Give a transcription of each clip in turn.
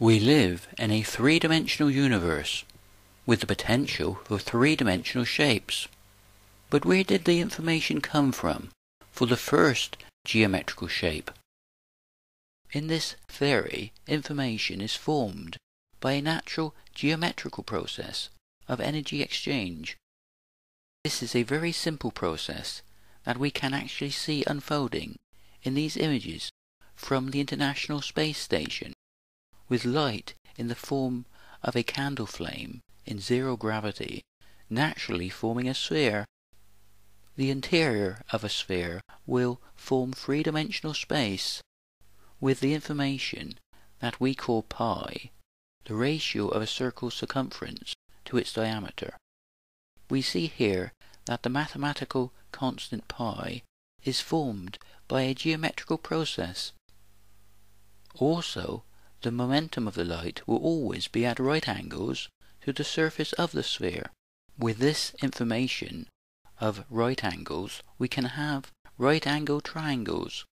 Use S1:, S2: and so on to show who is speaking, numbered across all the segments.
S1: We live in a three-dimensional universe with the potential for three-dimensional shapes. But where did the information come from for the first geometrical shape? In this theory, information is formed by a natural geometrical process of energy exchange. This is a very simple process that we can actually see unfolding in these images from the International Space Station with light in the form of a candle flame in zero gravity, naturally forming a sphere. The interior of a sphere will form three-dimensional space with the information that we call pi, the ratio of a circle's circumference to its diameter. We see here that the mathematical constant pi is formed by a geometrical process. Also, the momentum of the light will always be at right angles to the surface of the sphere. With this information of right angles, we can have right angle triangles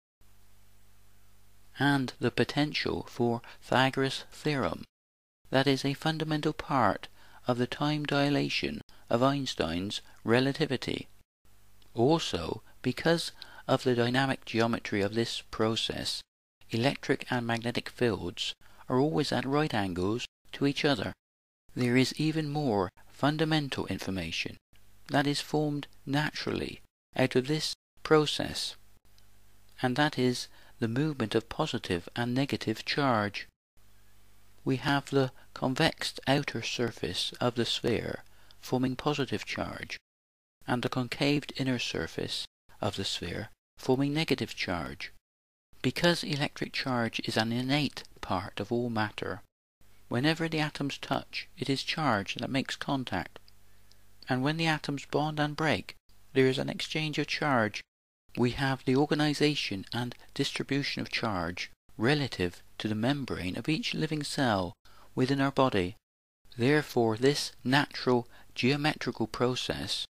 S1: and the potential for Pythagoras' theorem. That is a fundamental part of the time dilation of Einstein's relativity. Also, because of the dynamic geometry of this process, electric and magnetic fields are always at right angles to each other. There is even more fundamental information that is formed naturally out of this process, and that is the movement of positive and negative charge. We have the convexed outer surface of the sphere forming positive charge, and the concaved inner surface of the sphere forming negative charge. Because electric charge is an innate part of all matter, whenever the atoms touch, it is charge that makes contact. And when the atoms bond and break, there is an exchange of charge. We have the organization and distribution of charge relative to the membrane of each living cell within our body. Therefore, this natural geometrical process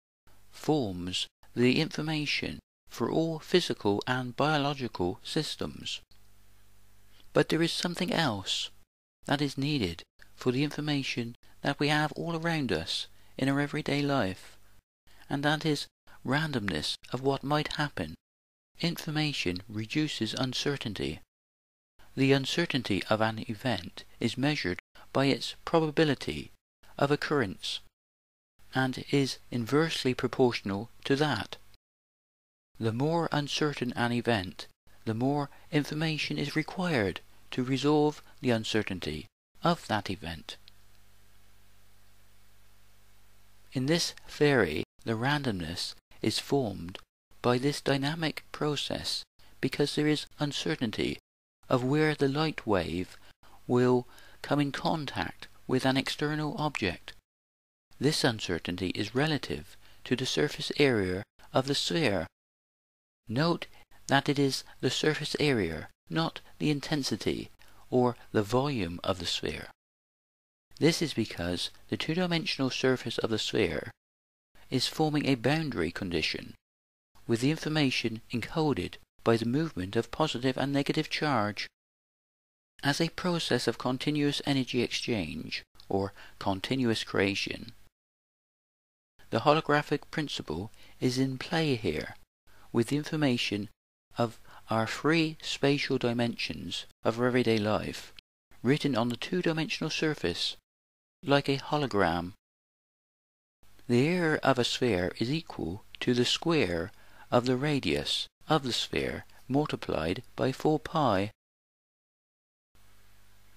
S1: forms the information for all physical and biological systems. But there is something else that is needed for the information that we have all around us in our everyday life, and that is randomness of what might happen. Information reduces uncertainty. The uncertainty of an event is measured by its probability of occurrence, and is inversely proportional to that. The more uncertain an event, the more information is required to resolve the uncertainty of that event. In this theory, the randomness is formed by this dynamic process because there is uncertainty of where the light wave will come in contact with an external object. This uncertainty is relative to the surface area of the sphere Note that it is the surface area, not the intensity or the volume of the sphere. This is because the two-dimensional surface of the sphere is forming a boundary condition with the information encoded by the movement of positive and negative charge. As a process of continuous energy exchange, or continuous creation, the holographic principle is in play here with information of our three spatial dimensions of everyday life written on the two-dimensional surface, like a hologram. The area of a sphere is equal to the square of the radius of the sphere multiplied by 4 pi.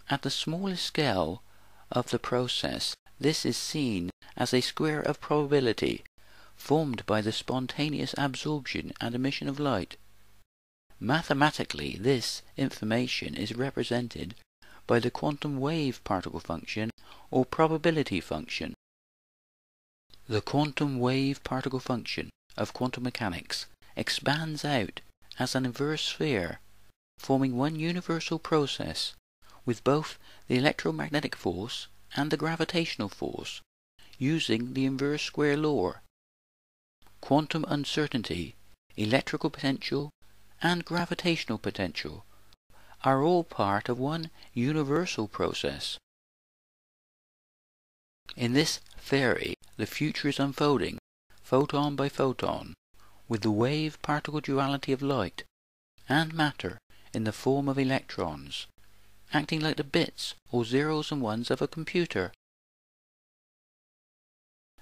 S1: At the smallest scale of the process, this is seen as a square of probability formed by the spontaneous absorption and emission of light. Mathematically, this information is represented by the quantum wave particle function or probability function. The quantum wave particle function of quantum mechanics expands out as an inverse sphere, forming one universal process with both the electromagnetic force and the gravitational force, using the inverse square law quantum uncertainty, electrical potential, and gravitational potential are all part of one universal process. In this theory, the future is unfolding, photon by photon, with the wave-particle duality of light and matter in the form of electrons, acting like the bits or zeros and ones of a computer.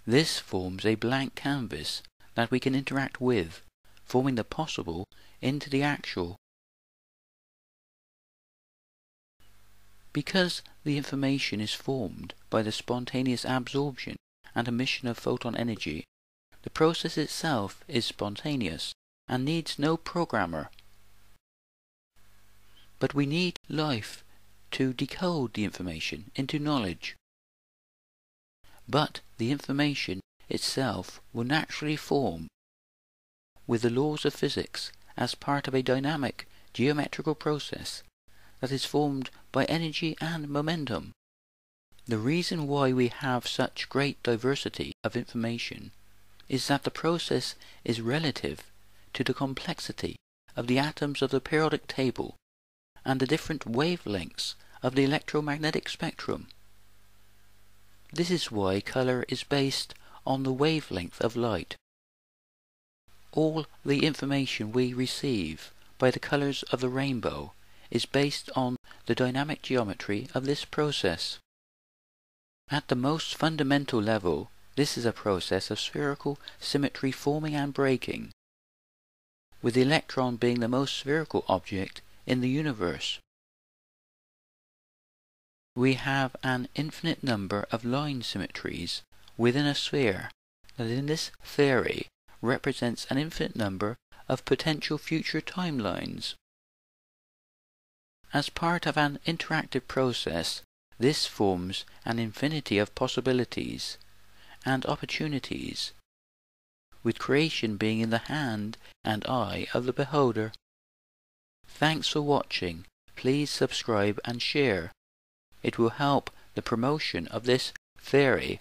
S1: This forms a blank canvas that we can interact with, forming the possible into the actual. Because the information is formed by the spontaneous absorption and emission of photon energy, the process itself is spontaneous and needs no programmer. But we need life to decode the information into knowledge. But the information itself will naturally form with the laws of physics as part of a dynamic geometrical process that is formed by energy and momentum. The reason why we have such great diversity of information is that the process is relative to the complexity of the atoms of the periodic table and the different wavelengths of the electromagnetic spectrum. This is why color is based on the wavelength of light. All the information we receive by the colors of the rainbow is based on the dynamic geometry of this process. At the most fundamental level, this is a process of spherical symmetry forming and breaking, with the electron being the most spherical object in the universe. We have an infinite number of line symmetries within a sphere that in this theory represents an infinite number of potential future timelines. As part of an interactive process, this forms an infinity of possibilities and opportunities, with creation being in the hand and eye of the beholder. Thanks for watching. Please subscribe and share. It will help the promotion of this theory